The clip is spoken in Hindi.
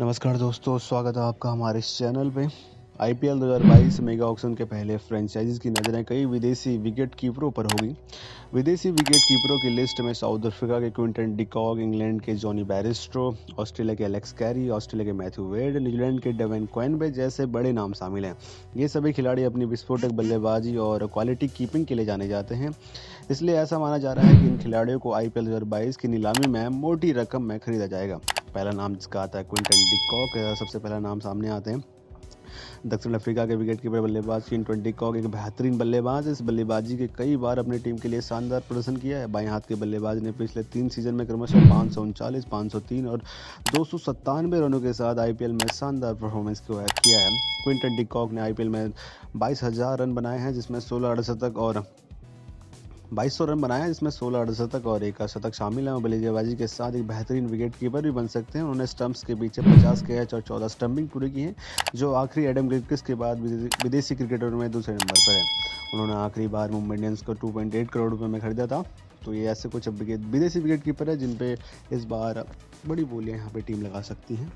नमस्कार दोस्तों, स्वागत है आपका हमारे चैनल पे। आईपीएल 2022 मेगा ऑक्शन के पहले फ्रेंचाइजीज की नज़रें कई विदेशी विकेट कीपरों पर होगी। विदेशी विकेट कीपरों की लिस्ट में साउथ अफ्रीका के क्विंटन डिकॉग इंग्लैंड के जॉनी बैरिस्ट्रो ऑस्ट्रेलिया के एलेक्स कैरी ऑस्ट्रेलिया के मैथ्यू वेड न्यूजीलैंड के डेवन क्वेनबे जैसे बड़े नाम शामिल हैं। ये सभी खिलाड़ी अपनी विस्फोटक बल्लेबाजी और क्वालिटी कीपिंग के लिए जाने जाते हैं। इसलिए ऐसा माना जा रहा है कि इन खिलाड़ियों को आई पी की नीलामी में मोटी रकम में खरीदा जाएगा। पहला नाम जिसका आता है क्विंटन डिकॉक सबसे पहला नाम सामने आते हैं। दक्षिण अफ्रीका के विकेट कीपर बल्लेबाज किन ट्वेंटी कॉक, एक बेहतरीन बल्लेबाज इस बल्लेबाजी के कई बार अपनी टीम के लिए शानदार प्रदर्शन किया है। बाएँ हाथ के बल्लेबाज ने पिछले तीन सीज़न में क्रमशः पाँच सौ उनचालीस, पाँच सौ तीन और दो सौ सत्तानवे रनों के साथ आईपीएल में शानदार परफॉर्मेंस किया है। क्विंटन डिकॉक ने आईपीएल में बाईस हज़ार रन बनाए हैं, जिसमें सोलह अड़सठ और बाईस रन बनाया जिसमें सोलह अर्धशतक और एक शतक शामिल है। बल्लेबाजी के साथ एक बेहतरीन विकेट कीपर भी बन सकते हैं। उन्होंने स्टंप्स के पीछे पचास कैच और चौदह स्टंपिंग पूरी की है, जो आखिरी एडम गिलक्रिस के बाद विदेशी क्रिकेटरों में दूसरे नंबर पर है। उन्होंने आखिरी बार मुंबई इंडियंस को टू करोड़ रुपये में खरीदा था। तो ये ऐसे कुछ विदेशी विकेट कीपर है, जिन पे इस बार बड़ी बोलियाँ यहाँ पे टीम लगा सकती हैं।